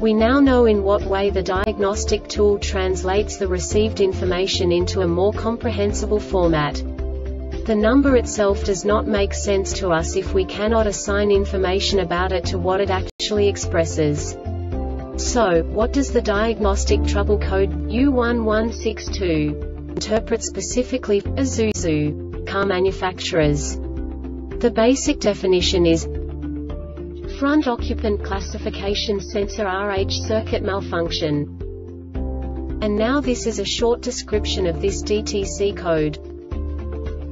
We now know in what way the diagnostic tool translates the received information into a more comprehensible format. The number itself does not make sense to us if we cannot assign information about it to what it actually expresses. So, what does the diagnostic trouble code U1162 interpret specifically Isuzu car manufacturers? The basic definition is Front occupant classification sensor RH circuit malfunction. And now this is a short description of this DTC code.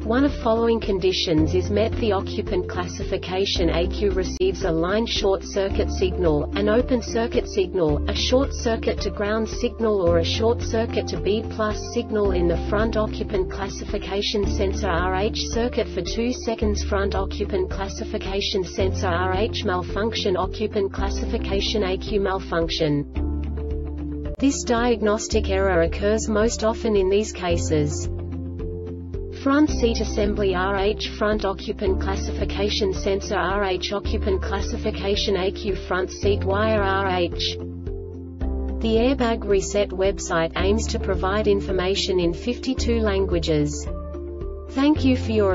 One of following conditions is met the occupant classification ECU receives a line short circuit signal, an open circuit signal, a short circuit to ground signal or a short circuit to B plus signal in the front occupant classification sensor RH circuit for 2 seconds front occupant classification sensor RH malfunction occupant classification ECU malfunction. This diagnostic error occurs most often in these cases. Front seat assembly RH Front occupant classification sensor RH Occupant classification ECU Front seat wire RH The Airbag Reset website aims to provide information in 52 languages. Thank you for your